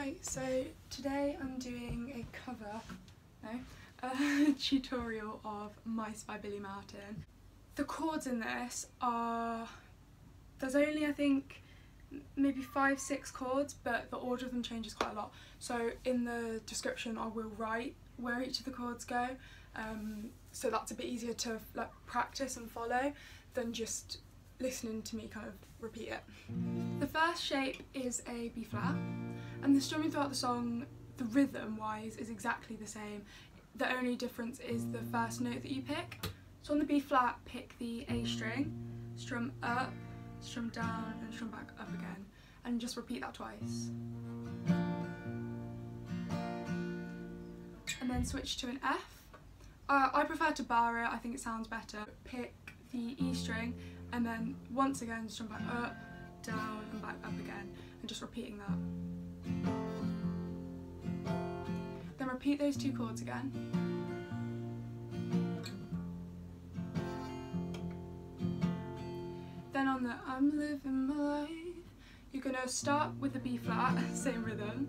Hi, so today I'm doing a cover, no, a tutorial of Mice by Billie Marten. The chords in this are, there's only I think maybe five, six chords, but the order of them changes quite a lot. So in the description I will write where each of the chords go, um, so that's a bit easier to like practice and follow than just listening to me kind of repeat it. The first shape is a B flat and the strumming throughout the song, the rhythm wise, is exactly the same. The only difference is the first note that you pick. So on the B flat, pick the A string, strum up, strum down and strum back up again and just repeat that twice. And then switch to an F. Uh, I prefer to bar it, I think it sounds better. Pick the E string and then once again just jump back up, down and back up again and just repeating that. Then repeat those two chords again. Then on the I'm living my life, you're gonna start with the B flat, same rhythm,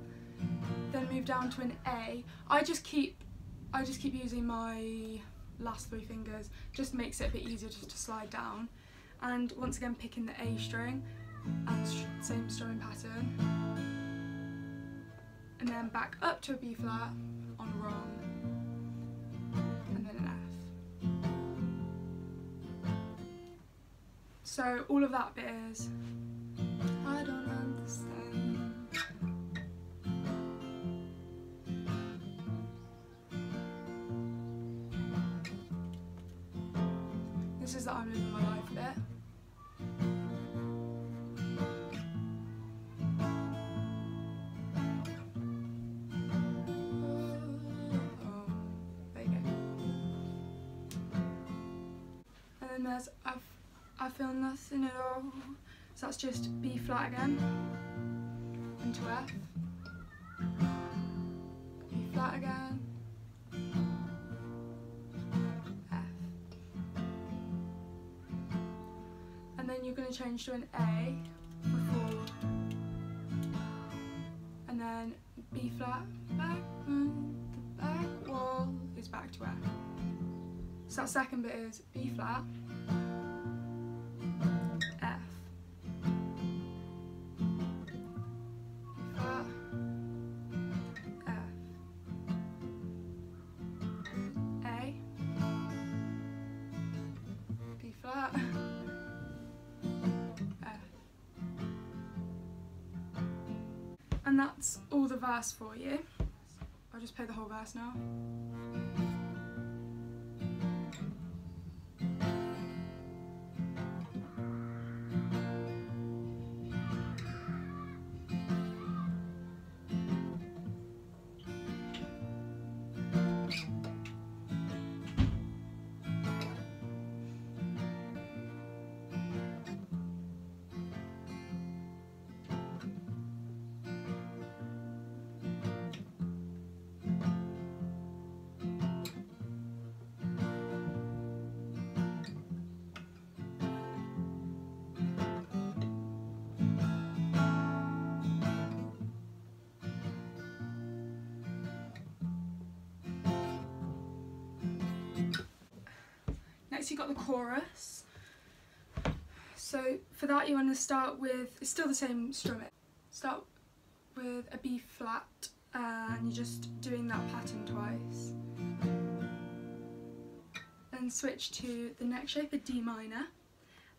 then move down to an A. I just keep I just keep using my last three fingers, just makes it a bit easier just to slide down. And once again picking the A string and same strumming pattern. And then back up to a B flat on wrong and then an F. So all of that bit is Is the I'm my life. Oh, there you go. And there's I, I feel nothing at all. So that's just B flat again into F. B flat again. Then you're going to change to an A before. And then B flat back. mm, The back wall is back to F. So that second bit is B flat. And that's all the verse for you. I'll just play the whole verse now. Next you got the chorus. So for that you want to start with, it's still the same strumming. Start with a B flat and you're just doing that pattern twice. Then switch to the next shape, a D minor.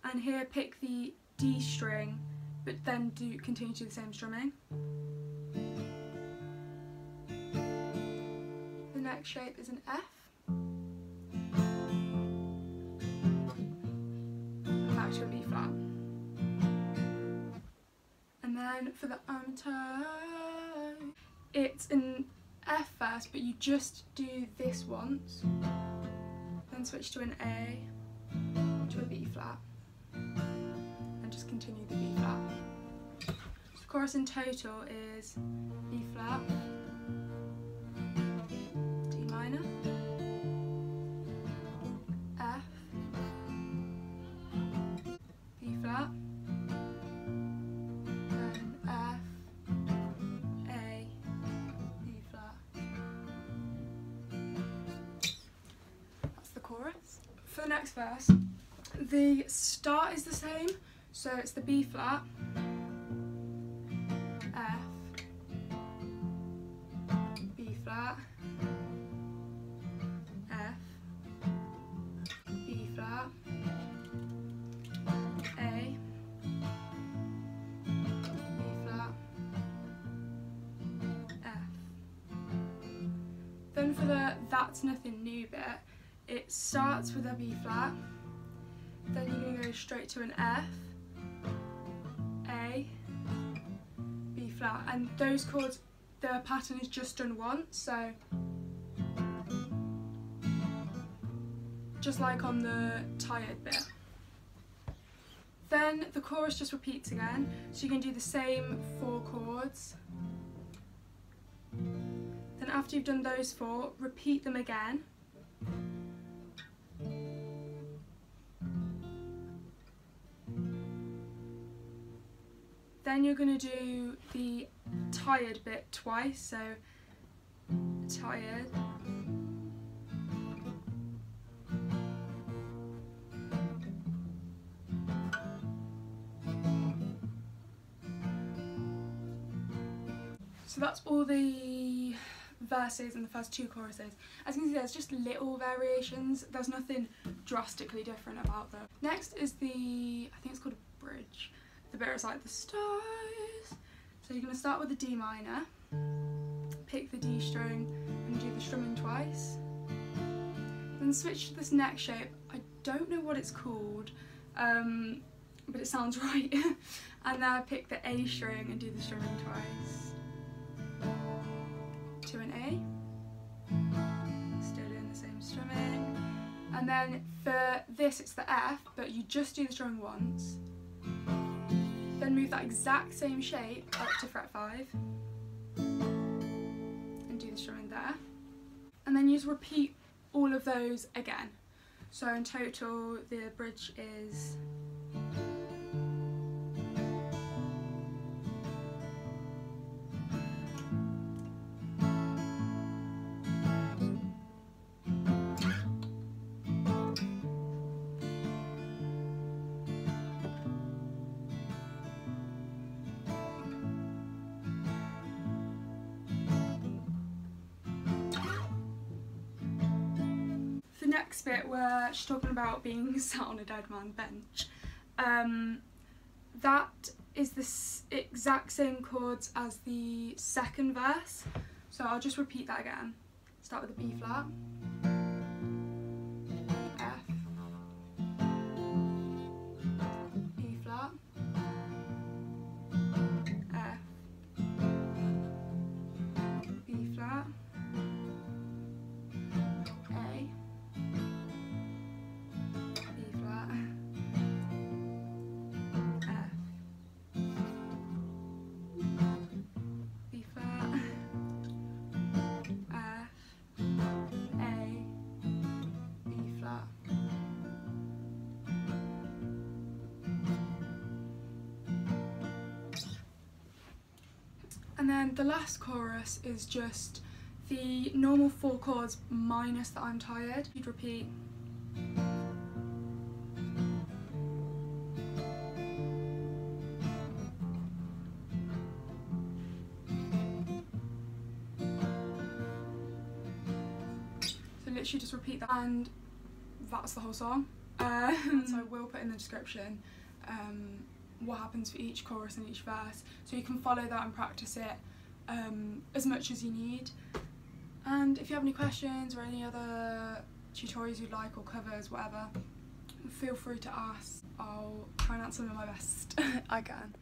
And here pick the D string but then do continue to the same strumming. The next shape is an F. back to a B flat. And then for the time, it's an F first, but you just do this once, then switch to an A, to a B flat, and just continue the B flat. The chorus in total is B flat, next verse, the start is the same, so it's the B flat, F, B flat, F, B flat, A, B flat, F. Then for the That's Nothing New bit, it starts with a B flat, then you're going to go straight to an F, A, B flat, and those chords, the pattern is just done once, so just like on the tired bit. Then the chorus just repeats again, so you can do the same four chords. Then after you've done those four, repeat them again. Then you're going to do the tired bit twice, so tired. So that's all the verses and the first two choruses. As you can see there's just little variations, there's nothing drastically different about them. Next is the, I think it's called a bridge the is like the stars. So you're going to start with the D minor, pick the D string and do the strumming twice. Then switch to this neck shape. I don't know what it's called, um, but it sounds right. and then pick the A string and do the strumming twice. To an A. Still doing the same strumming. And then for this it's the F, but you just do the strumming once then move that exact same shape up to fret 5 and do the strumming there. And then you just repeat all of those again. So in total the bridge is next bit where she's talking about being sat on a dead man bench, um, that is the exact same chords as the second verse. So I'll just repeat that again. Start with a B flat. And then the last chorus is just the normal four chords minus the I'm tired. You'd repeat. So literally just repeat that and that's the whole song. Um, so I will put in the description um, what happens for each chorus and each verse. So you can follow that and practice it um, as much as you need. And if you have any questions or any other tutorials you'd like or covers whatever feel free to ask. I'll try and answer them my best I can